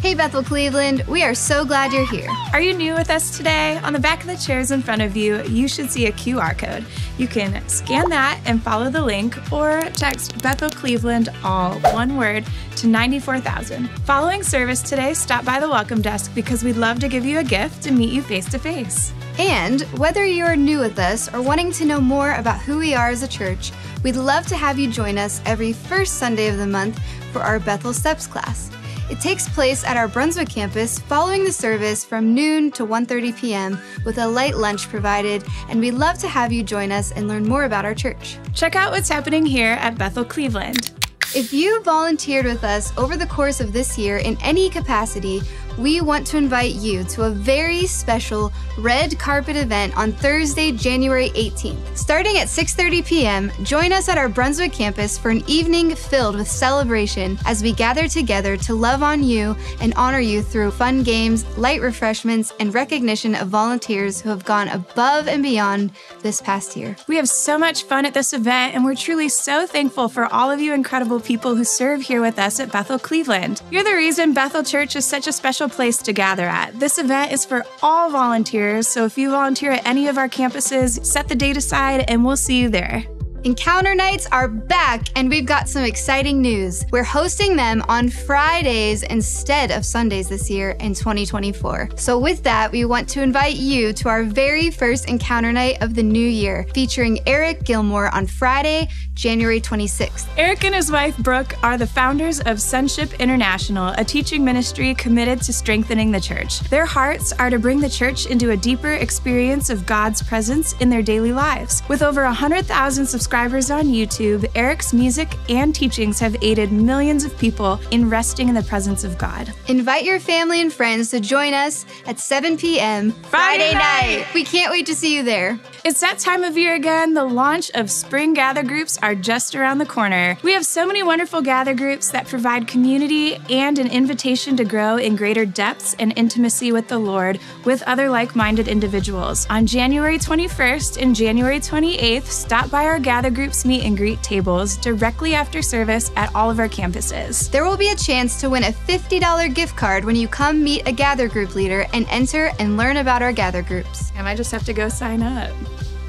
Hey, Bethel Cleveland, we are so glad you're here. Are you new with us today? On the back of the chairs in front of you, you should see a QR code. You can scan that and follow the link or text Bethel Cleveland, all one word, to 94,000. Following service today, stop by the welcome desk because we'd love to give you a gift and meet you face to face. And whether you're new with us or wanting to know more about who we are as a church, we'd love to have you join us every first Sunday of the month for our Bethel Steps class. It takes place at our Brunswick campus following the service from noon to 1:30 p.m. with a light lunch provided, and we'd love to have you join us and learn more about our church. Check out what's happening here at Bethel Cleveland. If you volunteered with us over the course of this year in any capacity, we want to invite you to a very special red carpet event on Thursday, January 18th. Starting at 6:30 p.m., join us at our Brunswick campus for an evening filled with celebration as we gather together to love on you and honor you through fun games, light refreshments, and recognition of volunteers who have gone above and beyond this past year. We have so much fun at this event, and we're truly so thankful for all of you incredible people who serve here with us at Bethel Cleveland. You're the reason Bethel Church is such a special place to gather at. This event is for all volunteers, so if you volunteer at any of our campuses, set the date aside and we'll see you there. Encounter nights are back, and we've got some exciting news. We're hosting them on Fridays instead of Sundays this year in 2024. So, with that, we want to invite you to our very first Encounter Night of the new year, featuring Eric Gilmour on Friday, January 26th. Eric and his wife, Brooke, are the founders of Sonship International, a teaching ministry committed to strengthening the church. Their hearts are to bring the church into a deeper experience of God's presence in their daily lives. With over 100,000 subscribers on YouTube, Eric's music and teachings have aided millions of people in resting in the presence of God. Invite your family and friends to join us at 7 p.m. Friday night. We can't wait to see you there. It's that time of year again. The launch of spring gather groups are just around the corner. We have so many wonderful gather groups that provide community and an invitation to grow in greater depths and intimacy with the Lord with other like minded individuals. On January 21st and January 28th, stop by our gather groups meet and greet tables directly after service at all of our campuses. There will be a chance to win a $50 gift card when you come meet a gather group leader and enter and learn about our gather groups. And I just have to go sign up.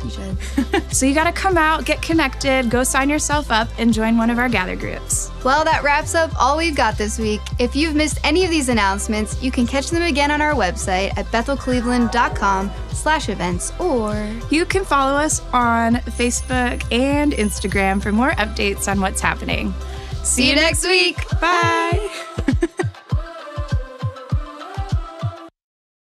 You should. So you got to come out, get connected, go sign yourself up, and join one of our gather groups. Well, that wraps up all we've got this week. If you've missed any of these announcements, you can catch them again on our website at bethelcleveland.com slash events or You can follow us on Facebook and Instagram for more updates on what's happening. see you next week. Bye.